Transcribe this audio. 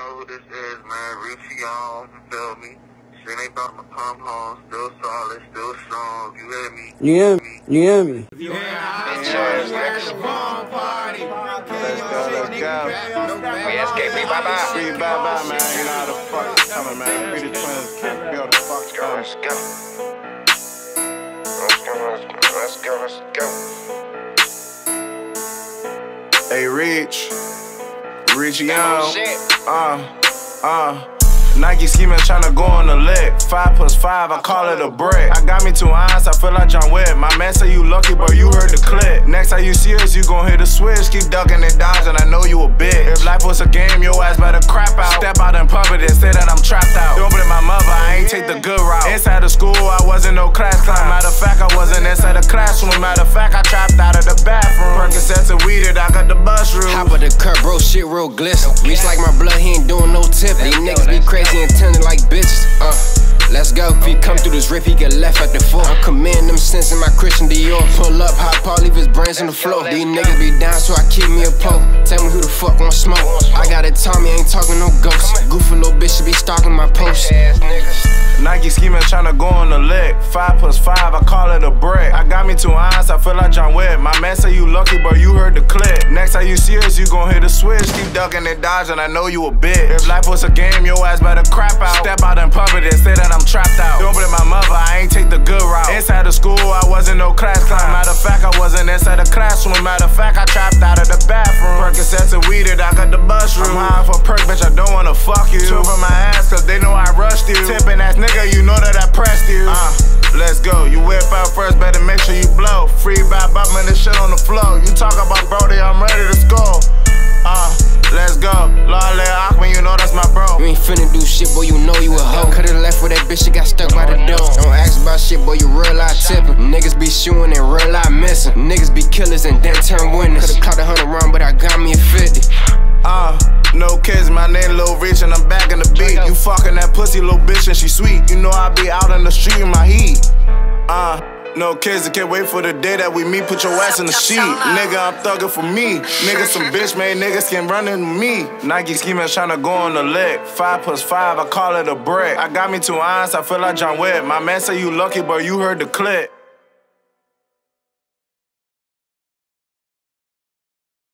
know who this is, man. Richie on, you feel me? Shit ain't about to come home, still solid, still strong, you hear me? You hear me? You hear me? Yeah, let's go, let's go. We escaping, bye bye. Free bye bye, man. You know how the fuck it's coming, man. Free the twins. Be able to fuck Let's go, let's go. Let's go, let's go, let's go. Hey, Rich. Richie on. Uh, uh. Nike scheming tryna go on the lick. Five plus five, I call it a brick. I got me two eyes, I feel like John Wick. My man say you lucky, but you heard the clip. Next time you see us, you gon' hit the switch. Keep ducking and dodging, I know you a bitch. If life was a game, your ass better crap out. Step out in public and say that I'm trapped out. Don't blame my mother, I ain't take the good route. Inside the school, I wasn't no class clown. Matter of fact, I wasn't inside the classroom. Matter of fact, I trapped out of the bathroom. Percocets and weeded, I got the bus route. Hop of the cut, bro, shit real glisten. Reach like my blood, he ain't doing no tip. These niggas be crazy and tender like bitches. Uh. Let's go. If he come through this rip, he get left at the floor. I'm committing them sins in my Christian Dior. Pull up, hop out, leave his brains on the floor. These niggas be down, so I keep me a pole. Tell me who the fuck want smoke. I got a Tommy, ain't talking no ghosts. Goofy little bitch should be stalking my posts. Nike scheming tryna go on the lick. Five plus five, I call it a brick. I got me two eyes, I feel like John Wick. My man say you lucky, but you heard the clip. Next time you see us, you gon' hit the switch. Keep ducking and dodging, I know you a bitch. If life was a game, your ass better crap out. Step out in public and say that I'm trapped out. Don't blame my mother, I ain't take the good route. Inside the school, I wasn't no class clown. Matter of fact, I wasn't inside the classroom. Matter of fact, I trapped out of the bathroom. Percocets and weeded, I got the route. I'm high for perk, bitch, I don't whip out first, better make sure you blow. Free by man, this shit on the floor. You talk about Brody, I'm ready to score. Uh, let's go. Lawley Aquaman, you know that's my bro. You ain't finna do shit, boy, you know you a hoe. Could've left with that bitch, she got stuck by the door. Don't ask about shit, boy, you real life tipping. Niggas be shooting and real life missing. Niggas be killers and then turn winners. Could've caught a hundred round, but I got me a 50. Uh, no kids, my name Lil Rich and I'm back in the beat. You fucking that pussy little bitch and she sweet. You know I be out in the street in my heat. Uh, no kids, I can't wait for the day that we meet. Put your ass in the sheet. Nigga, I'm thugging for me. Nigga, some bitch made niggas can run into me. Nike scheming tryna go on the lick. Five plus five, I call it a brick. I got me two eyes, I feel like John Wick. My man say you lucky, but you heard the clip.